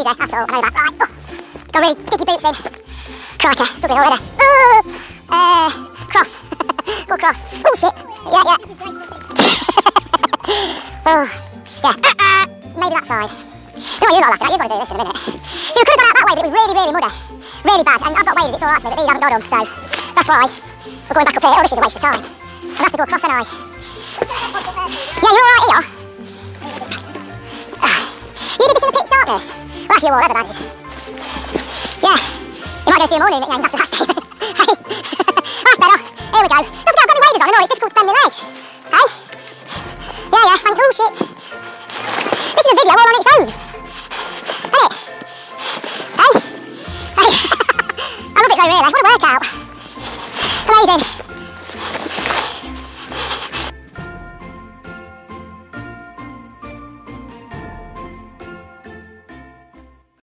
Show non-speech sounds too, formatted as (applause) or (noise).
easy at all, I know that. Right, oh, got really dicky boots in. Crikey, struggling already. Uh, cross. (laughs) Go cross. Oh shit. Yeah, yeah. (laughs) oh, yeah. Uh, uh, maybe that side. No, you're not like that. You've got to do this in a minute. So we could have gone out that way, but it was really, really muddy. Really bad. And I've got waves, it's alright for me, but these haven't got them, so that's why we're going back up here. Oh, this is a waste of time. I'll have to go across an eye. Pit. Well, actually, you're that is. Yeah. You might go through new nicknames after statement. hey. (laughs) That's better. Here we go. Look, I've got my waders on and all, it's difficult to bend my legs. Hey? Yeah, yeah, thanks. Oh, shit. This is a video all on its own.